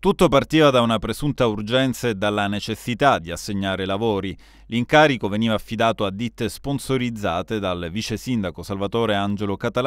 Tutto partiva da una presunta urgenza e dalla necessità di assegnare lavori. L'incarico veniva affidato a ditte sponsorizzate dal vice sindaco Salvatore Angelo Català